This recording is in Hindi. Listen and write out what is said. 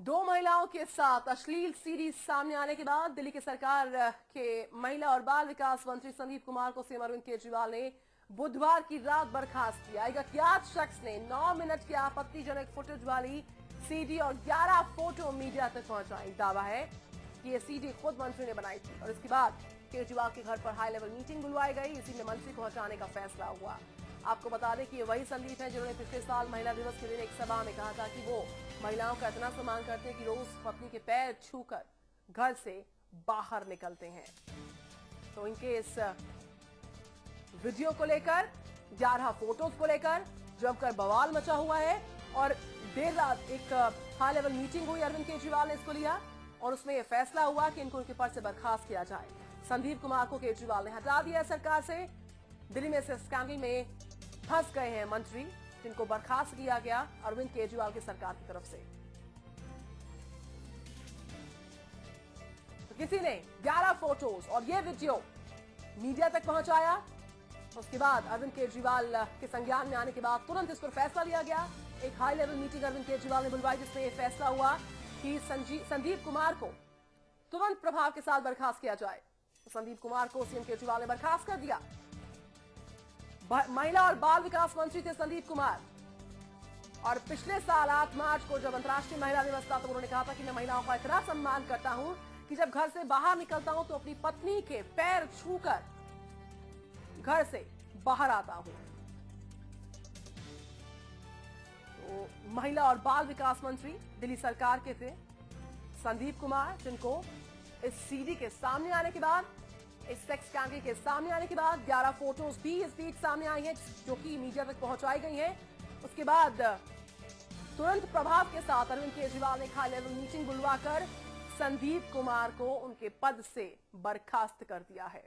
दो महिलाओं के साथ अश्लील सीरीज़ सामने आने के बाद दिल्ली की सरकार के महिला और बाल विकास मंत्री संदीप कुमार को सीएम अरविंद केजरीवाल ने बुधवार की रात बर्खास्त किया। एक अज्ञात शख्स ने 9 मिनट की आपत्तिजनक फुटेज वाली सीडी और 11 फ़ोटो मीडिया तक पहुंचाई। दावा है कि ये सीडी खुद मंत्री ने बनाई थी और इसके बाद केजरीवाल के घर पर हाई लेवल मीटिंग बुलवाई गई। इसी में मंत्री को हटाने का फैसला हुआ। आपको बता दें कि ये वही संदीप है जिन्होंने पिछले साल महिला दिवस के दिन एक सभा में कहा था कि वो महिलाओं का इतना सम्मान करते हैं कि रोज पत्नी के पैर छूकर घर से बाहर निकलते हैं। तो इनके इस वीडियो को लेकर, ग्यारह फ़ोटोज़ को लेकर जमकर बवाल मचा हुआ है और देर रात एक हाई लेवल मीटिंग हुई अरविंद केजरीवाल ने इसको लिया और उसमें यह फैसला हुआ कि इनको उनके पद से बर्खास्त किया जाए। संदीप कुमार को केजरीवाल ने हटा दिया सरकार से। दिल्ली में से स्कैंडल में फंस गए हैं मंत्री, जिनको बर्खास्त किया गया अरविंद केजरीवाल की सरकार की तरफ़ से। तो किसी ने 11 फ़ोटोज़ और ये वीडियो मीडिया तक पहुँचाया। उसके बाद अरविंद केजरीवाल के संज्ञान में आने के बाद तुरंत इस पर फैसला लिया गया। एक high level meeting Arvind Kejriwal ने बुलवाई, जिसमें यह फैसला हुआ कि संदीप कुमार को तुरंत प्रभाव के साथ बर्खास्त किया जाए। संदीप कुमार को सीएम केजरीवाल ने बर्खास्त कर दिया। महिला और बाल विकास मंत्री थे संदीप कुमार। और पिछले साल आठ मार्च को जब अंतर्राष्ट्रीय महिला दिवस था तो उन्होंने कहा था कि मैं महिलाओं का इतना सम्मान करता हूँ कि जब घर से बाहर निकलता हूँ तो अपनी पत्नी के पैर छूकर घर से बाहर आता हूँ। तो महिला और बाल विकास मंत्री दिल्ली सरकार के थे संदीप कुमार, जिनको इस सीडी के सामने आने के बाद इस सेक्स स्कैंडल के सामने आने के बाद 11 फ़ोटोज़ भी इस बीच सामने आई हैं, जो कि मीडिया तक पहुंचाई गई हैं। उसके बाद, तुरंत प्रभाव के साथ अरविंद केजरीवाल ने हाई लेवल मीटिंग बुलवाकर संदीप कुमार को उनके पद से बर्खास्त कर दिया है।